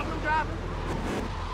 Problem, Captain?